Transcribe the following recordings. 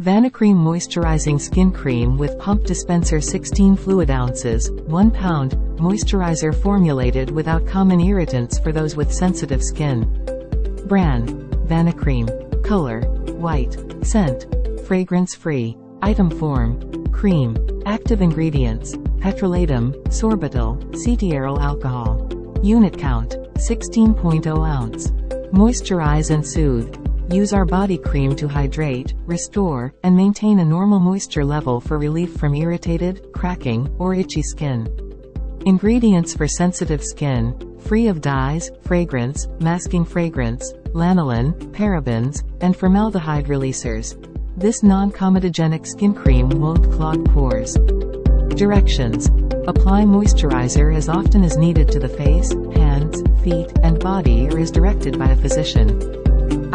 Vanicream Moisturizing Skin Cream with Pump Dispenser 16 fluid ounces, 1 pound, moisturizer formulated without common irritants for those with sensitive skin. Brand. Vanicream. Color. White. Scent. Fragrance-free. Item form. Cream. Active ingredients. Petrolatum, sorbitol, cetearyl alcohol. Unit count. 16.0 ounce. Moisturize and soothe. Use our body cream to hydrate, restore, and maintain a normal moisture level for relief from irritated, cracking, or itchy skin. Ingredients for sensitive skin, free of dyes, fragrance, masking fragrance, lanolin, parabens, and formaldehyde releasers. This non-comedogenic skin cream won't clog pores. Directions. Apply moisturizer as often as needed to the face, hands, feet, and body or as directed by a physician.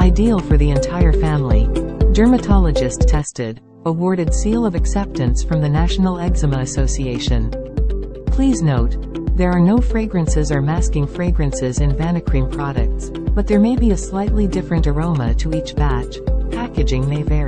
Ideal for the entire family. Dermatologist tested. Awarded seal of acceptance from the National Eczema Association. Please note, there are no fragrances or masking fragrances in Vanicream products, but there may be a slightly different aroma to each batch. Packaging may vary.